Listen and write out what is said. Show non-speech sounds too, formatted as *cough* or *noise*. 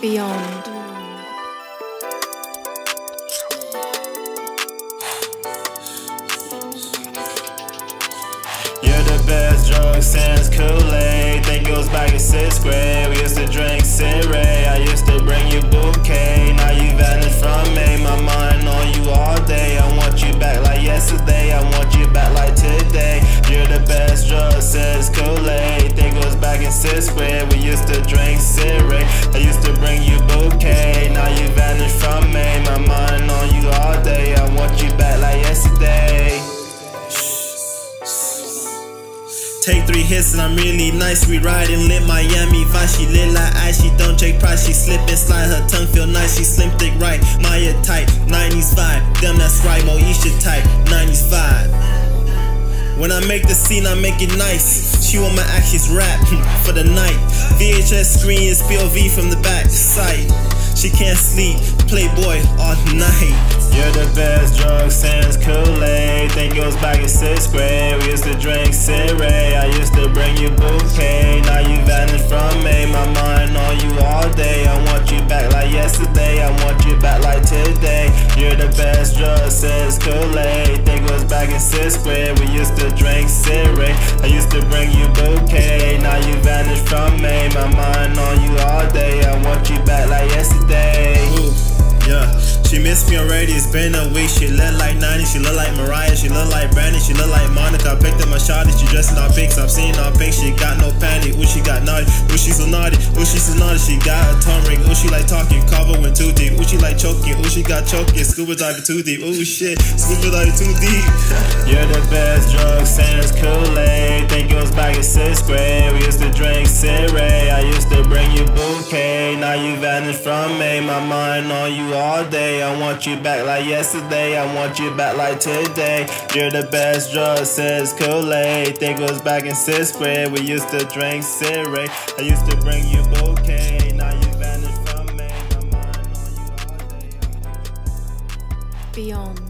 Beyond. You're the best drug since Kool-Aid. Think it back in sixth grade. We used to drink Ciroc. I used to bring you bouquet. Now you vanished from me. My mind on you all day. I want you back like yesterday. I want you back like today. You're the best drug since Kool-Aid. Think it back in sixth grade. Used to drink Ciroc. I used to bring you bouquet. Now you vanished from me. My mind on you all day. I want you back like yesterday. Take three hits and I'm really nice. We riding lit Miami Vice. She lit like ice. She don't take price. She slip and slide. Her tongue feel nice. She slim thick right. Maya tight. 90s vibe. Damn that's right. Moesha type. 90s vibe. When I make the scene, I make it nice. She want my actions rap *laughs* for the night. VHS screen is POV from the back sight. She can't sleep, Playboy all night. You're the best drug since Kool-Aid. Think it was back in sixth grade. We used to drink Ciroc. I used to bring you bouquet. The best drug since Kool-Aid. Think was back in sixth grade. We used to drink Ciroc. I used to bring you bouquet. Now you vanished from me. My mind on you all day. I want you back like yesterday. Yeah. She missed me already, it's been a week. She look like 90, she look like Mariah, she look like Brandy, she look like Monica. I picked up my shawty, she dressed in all pink, I'm seeing all pink. She got no panty, ooh, she got naughty, ooh, she naughty, ooh, she so naughty. She got a tongue ring, ooh, she like talking, cover went too deep, ooh, she like choking, ooh, she got choking, scuba diving too deep, ooh, shit, scuba diving too deep. You're the best drug since Kool-Aid. Think it was back in sixth grade. Now you vanished from me. My mind on you all day. I want you back like yesterday. I want you back like today. You're the best drug since Kool-Aid. Think it was back in sixth grade. We used to drink Ciroc. I used to bring you bouquet. Now you vanished from me. My mind on you all day. Beyond.